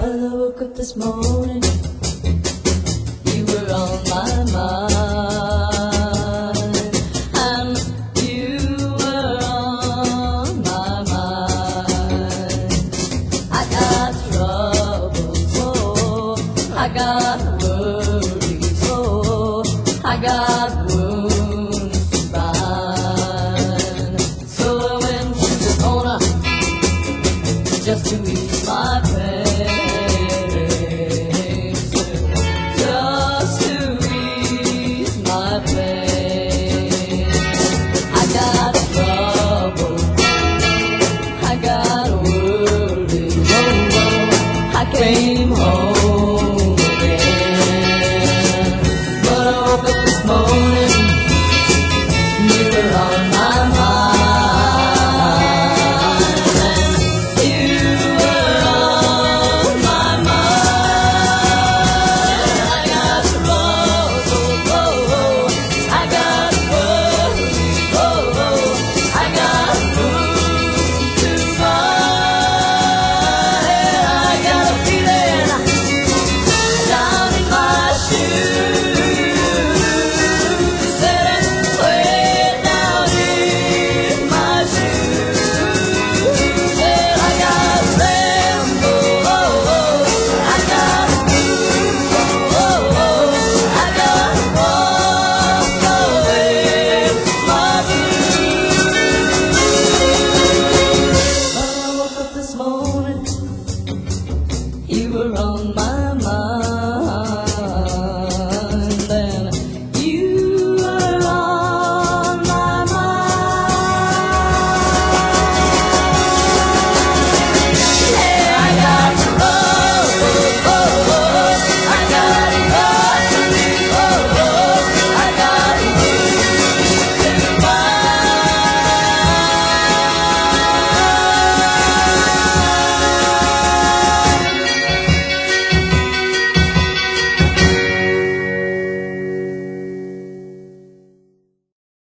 Well, I woke up this morning, you were on my mind. And you were on my mind. I got troubles, oh, I got worries, oh, I got wounds to bind. So I went to the corner just to ease my pain. pain. On My